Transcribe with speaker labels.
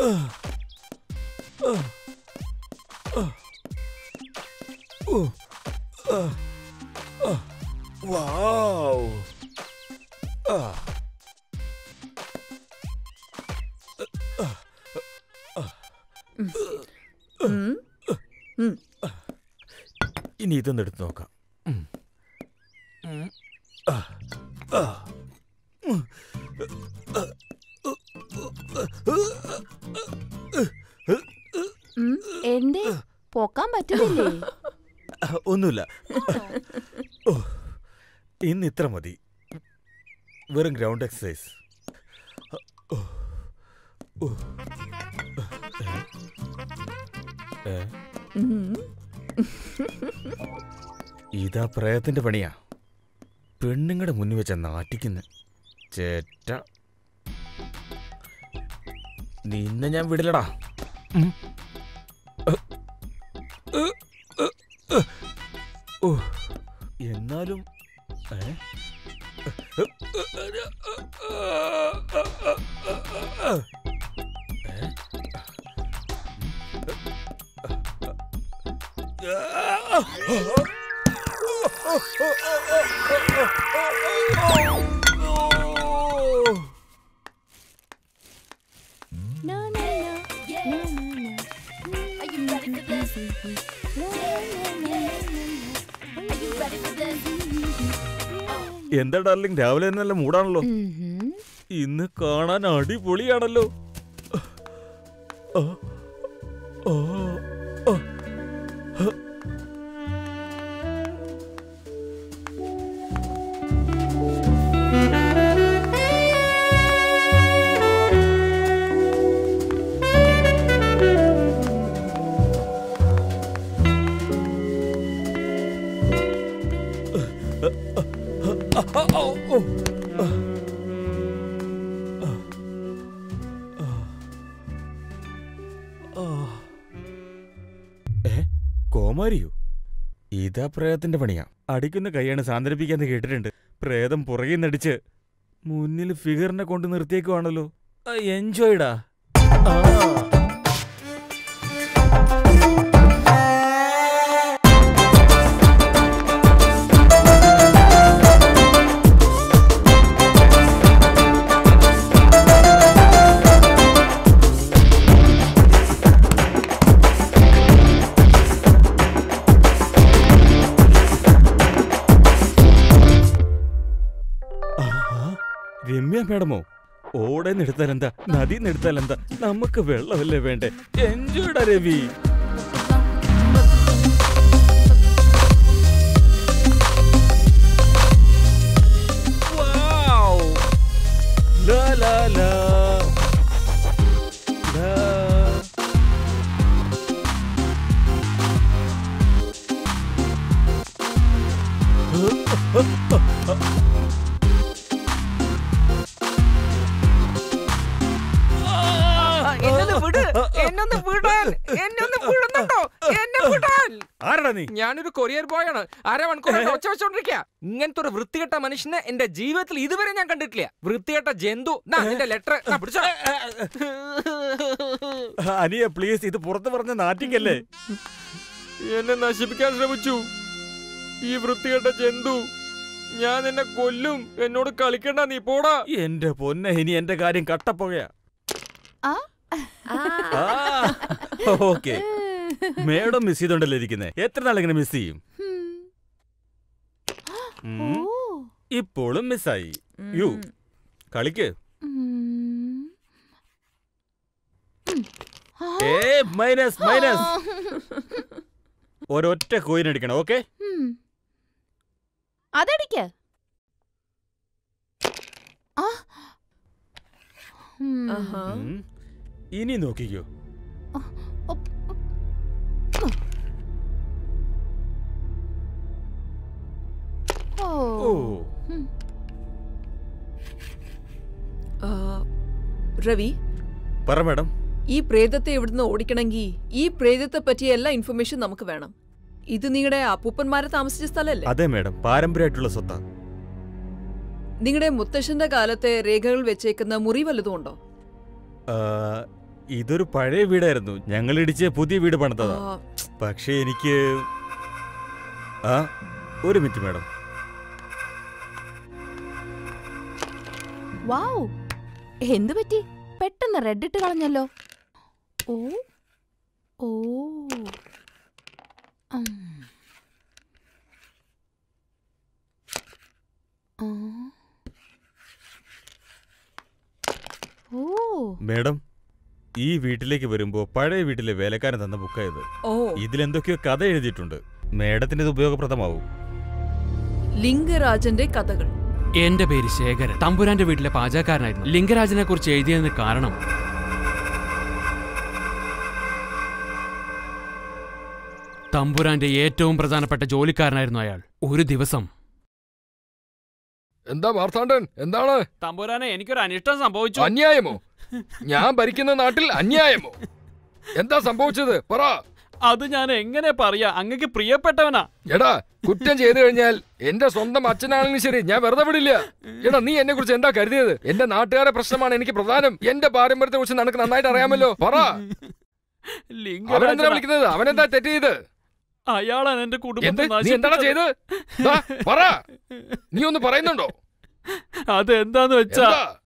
Speaker 1: Ugh. ഇതൊന്ന് എടുത്തു നോക്കാം.
Speaker 2: എന്തേ പോക്കാൻ
Speaker 1: പറ്റില്ലേ ഒന്നുമില്ല ഓ ഇന്ന് ഇത്ര മതി വെറും ഗ്രൗണ്ട് എക്സസൈസ് ഓ. ഓ. ഏ? ഇതാ പ്രയത്തിന്റെ പണിയാ. പെണ്ണുങ്ങളുടെ മുന്നിൽ വെച്ച നാട്ടിക്കുന്ന ചേറ്റ നിന്നെ ഞാൻ വിടില്ലടാ. എന്താ ഡാർലിംഗ്? രാവിലെ തന്നെ നല്ല മൂടാണല്ലോ ഇന്ന് കാണാൻ അടിപൊളിയാണല്ലോ. ഓ ആ, കോമാരിയോ ഇതാ പ്രേതത്തിന്റെ പണിയാ. അടിക്കുന്ന കൈയാണ് സാന്ത്വനിപ്പിക്കാന്ന് കേട്ടിട്ടുണ്ട്. പ്രേതം പുറകെ നടിച്ച് മുന്നിൽ ഫിഗറിനെ കൊണ്ട് നിർത്തിയേക്കുവാണല്ലോ. എൻജോയ്ഡാ മേഡമോ? ഓടെ എടുത്താൽ എന്താ നദി എടുത്താൽ നമുക്ക് വെള്ളമല്ലേ വേണ്ടേ? എൻജോയ്ഡാ രവി. ലാ ലാ la ആരടാ നീ?
Speaker 3: ഞാനൊരു കൊറിയർ ബോയ് ആണ് മണിക്കൂർ ഒച്ച വെച്ചോണ്ടിരിക്കുക ഇങ്ങനത്തെ ഒരു വൃത്തികെട്ട മനുഷ്യനെ എന്റെ ജീവിതത്തിൽ ഇതുവരെ ഞാൻ കണ്ടിട്ടില്ല. വൃത്തികെട്ട ജന്തു. ലെറ്റർ പിടിച്ചോ.
Speaker 1: അനിയ പ്ലീസ് ഇത് പുറത്ത് പറഞ്ഞ നാറ്റിക്കല്ലേ
Speaker 3: എന്നെ നശിപ്പിക്കാൻ ശ്രമിച്ചു. ഈ വൃത്തികെട്ട ജന്തു. ഞാൻ നിന്നെ കൊല്ലും. എന്നോട് കളിക്കണ്ട നീ പോടാ.
Speaker 1: എന്റെ പൊന്നെ ഇനി എന്റെ കാര്യം കട്ടപ്പുകയാ.
Speaker 2: ആ.
Speaker 1: ആ. ഓക്കെ. മേഡം മിസ് ചെയ്തോണ്ടല്ലേ ഇരിക്കുന്നേ? എത്ര നാളിങ്ങനെ മിസ് ചെയ്യും. ഇപ്പോഴും മിസ്സായി യു കളിക്ക്. ഏ മൈനസ് മൈനസ് ഒരൊറ്റ കോയിൻ അടിക്കണം ഓക്കെ
Speaker 2: അതടിക്ക.
Speaker 1: ഇനി നോക്കിക്കോ.
Speaker 4: രവി?
Speaker 1: പറ മാഡം.
Speaker 4: ഈ പ്രേതത്തെ ഇവിടുന്ന് ഓടിക്കണമെങ്കിൽ ഈ പ്രേതത്തെ പറ്റിയ എല്ലാ ഇൻഫർമേഷൻ നമുക്ക് വേണം. ഇത് നിങ്ങളുടെ അപ്പൂപ്പന്മാരെ താമസിച്ച സ്ഥലമല്ലേ
Speaker 1: അതെ മാഡം പാരമ്പര്യമായിട്ടുള്ള സ്വത്താ.
Speaker 4: നിങ്ങളുടെ മുത്തശ്ശന്റെ കാലത്തെ രേഖകൾ വെച്ചേക്കുന്ന മുറി വല്ലതും ഉണ്ടോ?
Speaker 1: ഇതൊരു പഴയ വീടായിരുന്നു. ഞങ്ങൾ ഇടിച്ച് പുതിയ വീട് പണിതതാ. പക്ഷേ എനിക്ക് ആ ഒരു മിനിറ്റ് മാഡം.
Speaker 2: വാവ് എന്തു പറ്റി? പെട്ടെന്ന് റെഡ് ഇട്ട് കളഞ്ഞല്ലോ. ഓ ഓ.
Speaker 1: മേഡം ഈ വീട്ടിലേക്ക് വരുമ്പോ പഴയ വീട്ടിലെ വേലക്കാരൻ തന്ന ബുക്കായത്
Speaker 4: ഓ.
Speaker 1: ഇതിലെന്തൊക്കെയോ കഥ എഴുതിയിട്ടുണ്ട്. മേഡത്തിന് ഇത് ഉപയോഗപ്രദമാവും.
Speaker 4: ലിംഗരാജന്റെ കഥകൾ.
Speaker 5: എന്റെ പേര് ശേഖരൻ. തമ്പുരാന്റെ വീട്ടിലെ പാചകക്കാരനായിരുന്നു. ലിംഗരാജനെ കുറിച്ച് എഴുതിയതിന് കാരണം തമ്പുരാന്റെ ഏറ്റവും പ്രധാനപ്പെട്ട ജോലിക്കാരനായിരുന്നു അയാൾ. ഒരു ദിവസം
Speaker 3: എന്താ വാർത്താണ്ടൻ എന്താണ്?
Speaker 5: തമ്പുരാനെ എനിക്കൊരു അനിഷ്ടം സംഭവിച്ചു.
Speaker 3: അന്യായമോ? ഞാൻ ഭരിക്കുന്ന നാട്ടിൽ അന്യായമോ? എന്താ സംഭവിച്ചത്? പറ.
Speaker 5: അത് ഞാൻ എങ്ങനെ പറയാ? അങ്ങക്ക് പ്രിയപ്പെട്ടവനാ.
Speaker 3: എടാ കുറ്റം ചെയ്തു കഴിഞ്ഞാൽ എന്റെ സ്വന്തം അച്ഛനാണെങ്കിലും ശരി ഞാൻ വെറുതെ വിടില്ല. എടാ നീ എന്നെ കുറിച്ച് എന്താ കരുതിയത്? എന്റെ നാട്ടുകാരെ പ്രശ്നമാണ് എനിക്ക് പ്രധാനം. എന്റെ പാരമ്പര്യത്തെ കുറിച്ച് നിനക്ക് നന്നായിട്ട് അറിയാമല്ലോ. പറ. അവനെന്താ വിളിക്കുന്നത്? അവനെന്താ തെറ്റ് ചെയ്ത്?
Speaker 5: അയാളാണ് എന്റെ കുടുംബം
Speaker 3: നീ ചെയ്ത്? പറ. നീ ഒന്ന് പറയുന്നുണ്ടോ?
Speaker 5: അത് എന്താന്ന് വെച്ചാ